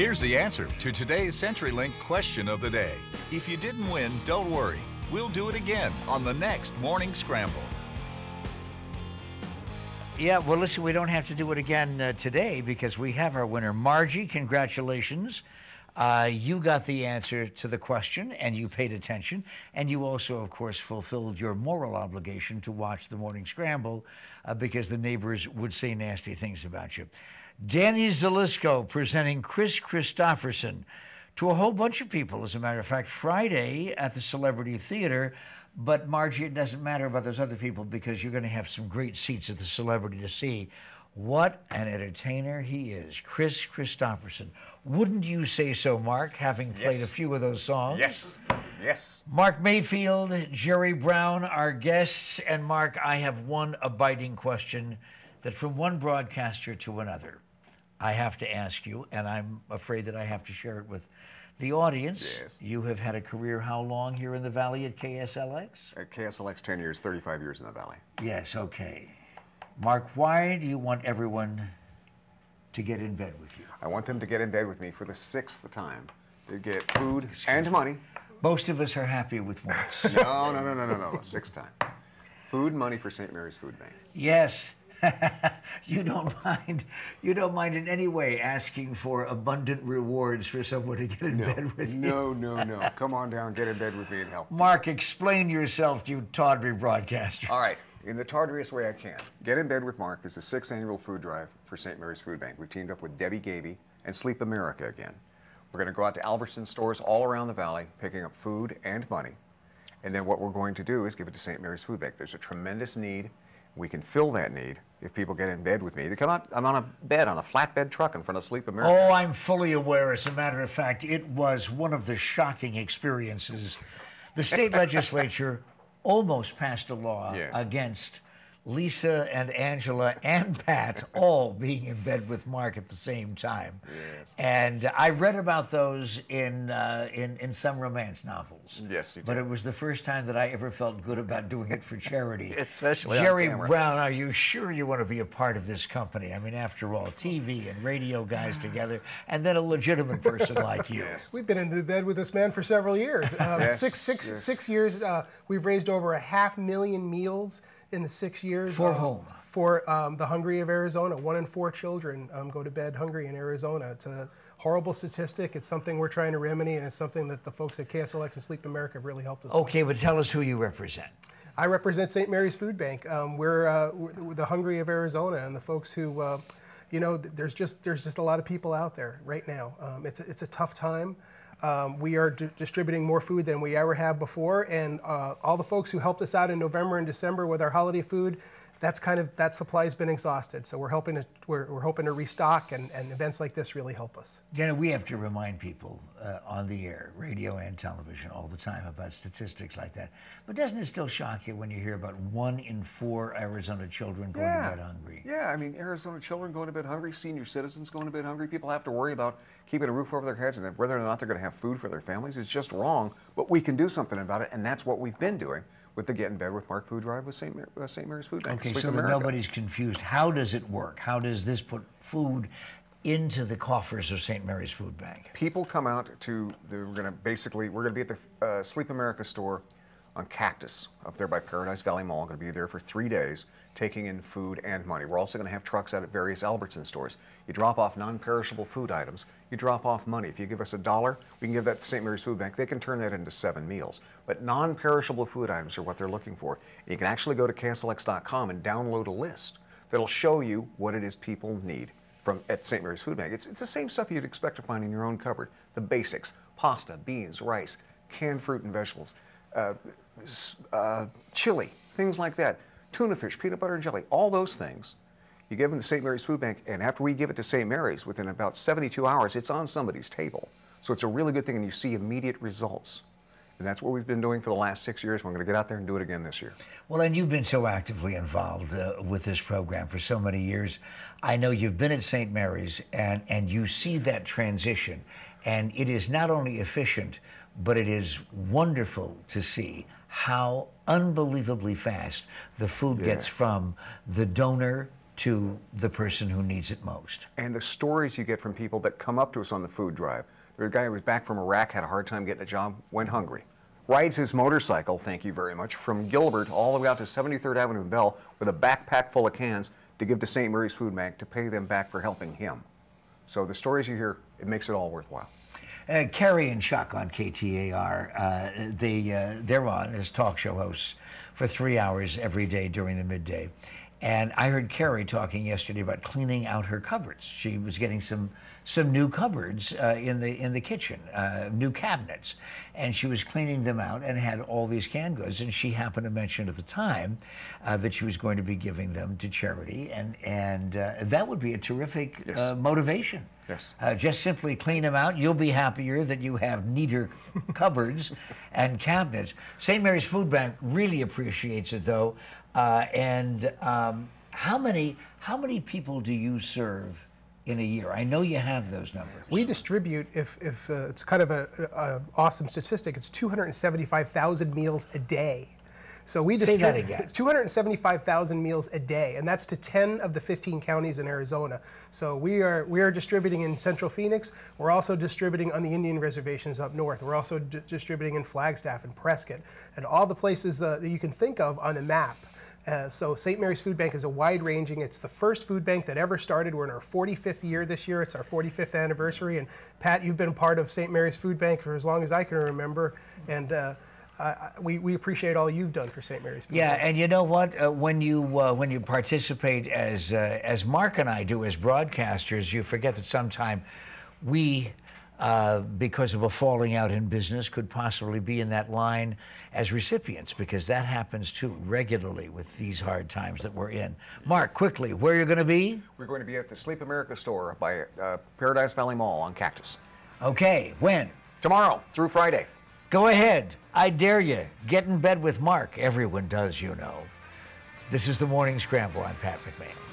Here's the answer to today's CenturyLink question of the day. If you didn't win, don't worry. We'll do it again on the next Morning Scramble. Yeah, well, listen, we don't have to do it again uh, today because we have our winner. Margie, congratulations. Uh, you got the answer to the question and you paid attention. And you also, of course, fulfilled your moral obligation to watch the morning scramble uh, because the neighbors would say nasty things about you. Danny Zelisko presenting Kris Kristofferson to a whole bunch of people, as a matter of fact, Friday at the Celebrity Theater. But Margie, it doesn't matter about those other people because you're going to have some great seats at the Celebrity to see. What an entertainer he is, Kris Kristofferson. Wouldn't you say so, Mark, having played Yes. a few of those songs? Yes. Yes. Mark Mayfield, Jerry Brown, our guests. And Mark, I have one abiding question that from one broadcaster to another, I have to ask you, and I'm afraid that I have to share it with the audience. Yes. You have had a career how long here in the Valley at KSLX? At KSLX, 10 years, 35 years in the Valley. Yes, okay. Mark, why do you want everyone to get in bed with you? I want them to get in bed with me for the sixth time to get food and money. Most of us are happy with once. No, no, no, no, no, no. Sixth time. Food, money for St. Mary's Food Bank. Yes. you don't mind you don't mind in any way asking for abundant rewards for someone to get in bed with you. No, no, no. Come on down, get in bed with me and help. Mark, explain yourself, you tawdry broadcaster. All right, in the tawdriest way I can. Get in Bed with Mark is the sixth annual food drive for St. Mary's Food Bank. We've teamed up with Debbie Gaby and Sleep America again. We're going to go out to Albertson stores all around the valley, picking up food and money. And then what we're going to do is give it to St. Mary's Food Bank. There's a tremendous need. We can fill that need if people get in bed with me. They come out, I'm on a bed, on a flatbed truck in front of Sleep America. Oh, I'm fully aware. As a matter of fact, it was one of the shocking experiences. The state legislature almost passed a law Yes. against Lisa and Angela and Pat all being in bed with Mark at the same time. And I read about those in, uh, in, in some romance novels. Yes, you But it was the first time that I ever felt good about doing it for charity. Especially on Jerry camera. Brown, are you sure you want to be a part of this company? I mean, after all, TV and radio guys together, and then a legitimate person like you. Yes. We've been in the bed with this man for several years. Um, Yes, six, six, yes. six years. Uh, we've raised over a half million meals in the six years. For whom? For um, the hungry of Arizona. One in four children um, go to bed hungry in Arizona. It's a horrible statistic. It's something we're trying to remedy, and it's something that the folks at KSLX and Sleep America have really helped us. with. Okay, but tell us who you represent. I represent St. Mary's Food Bank. Um, we're, uh, we're the- the hungry of Arizona and the folks who, uh, you know, there's just there's just a lot of people out there right now. Um, it's a, it's a tough time. Um, we are d- distributing more food than we ever have before, and uh, all the folks who helped us out in November and December with our holiday food, that's kind of that supply's been exhausted. So we're hoping to we're, we're hoping to restock, and, and events like this really help us. Jenna, we have to remind people uh, on the air, radio and television, all the time about statistics like that. But doesn't it still shock you when you hear about one in four Arizona children going to bed hungry? Yeah, I mean, Arizona children going to bed hungry, senior citizens going to bed hungry. People have to worry about keeping a roof over their heads and then whether or not they're going to have food for their families. It's just wrong, but we can do something about it, and that's what we've been doing with the Get in Bed with Mark food drive with St. Mar- uh, St. Mary's Food Bank. Okay, Sleep so that nobody's confused. How does it work? How does this put food into the coffers of St. Mary's Food Bank? People come out to, the, we're going to basically, we're going to be at the uh, Sleep America store on Cactus up there by Paradise Valley Mall. Going to be there for three days, taking in food and money. We're also going to have trucks out at various Albertson stores. You drop off non-perishable food items. You drop off money. If you give us a dollar, we can give that to St. Mary's Food Bank. They can turn that into seven meals. But non-perishable food items are what they're looking for. And you can actually go to KSLX.com and download a list that'll show you what it is people need from at St. Mary's Food Bank. It's, it's the same stuff you'd expect to find in your own cupboard. The basics: pasta, beans, rice, canned fruit and vegetables, uh, uh, chili, things like that. Tuna fish, peanut butter and jelly, all those things. You give them to St. Mary's Food Bank, and after we give it to St. Mary's, within about 72 hours, it's on somebody's table. So it's a really good thing, and you see immediate results. And that's what we've been doing for the last six years. We're going to get out there and do it again this year. Well, and you've been so actively involved uh, with this program for so many years. I know you've been at St. Mary's and, and you see that transition. And it is not only efficient, but it is wonderful to see how unbelievably fast the food gets from the donor to the person who needs it most. And the stories you get from people that come up to us on the food drive. There's a guy who was back from Iraq, had a hard time getting a job, went hungry. Rides his motorcycle, thank you very much, from Gilbert all the way out to 73rd Avenue in Bell with a backpack full of cans to give to St. Mary's Food Bank to pay them back for helping him. So the stories you hear, it makes it all worthwhile. Uh, Carrie and Chuck on KTAR, uh, they, uh, they're on as talk show hosts for three hours every day during the midday. And I heard Carrie talking yesterday about cleaning out her cupboards. She was getting some some new cupboards uh, in the in the kitchen, uh, new cabinets, and she was cleaning them out and had all these canned goods. And she happened to mention at the time uh, that she was going to be giving them to charity, and and uh, that would be a terrific Yes. uh, motivation. Yes. Uh, just simply clean them out. You'll be happier that you have neater cupboards and cabinets. St. Mary's Food Bank really appreciates it, though. Uh, and um, how many how many people do you serve in a year? I know you have those numbers. We distribute, if, if uh, it's kind of a, a awesome statistic, it's 275,000 meals a day. So we Say that distribute again. it's 275,000 meals a day, and that's to 10 of the 15 counties in Arizona. So we are we are distributing in Central Phoenix. We're also distributing on the Indian reservations up north. We're also d- distributing in Flagstaff and Prescott, and all the places uh, that you can think of on the map. Uh, so St. Mary's Food Bank is a wide-ranging. It's the first food bank that ever started. We're in our 45th year this year. It's our 45th anniversary. And Pat, you've been part of St. Mary's Food Bank for as long as I can remember, and uh, uh, we, we appreciate all you've done for St. Mary's Food Bank. Yeah, Bank. and you know what? Uh, when you uh, when you participate as uh, as Mark and I do as broadcasters, you forget that sometime we, uh, because of a falling out in business, could possibly be in that line as recipients because that happens too regularly with these hard times that we're in. Mark, quickly, where you're going to be? We're going to be at the Sleep America store by uh, Paradise Valley Mall on Cactus. Okay, when? Tomorrow through Friday. Go ahead. I dare you. Get in bed with Mark. Everyone does, you know. This is the Morning Scramble. I'm Pat McMahon.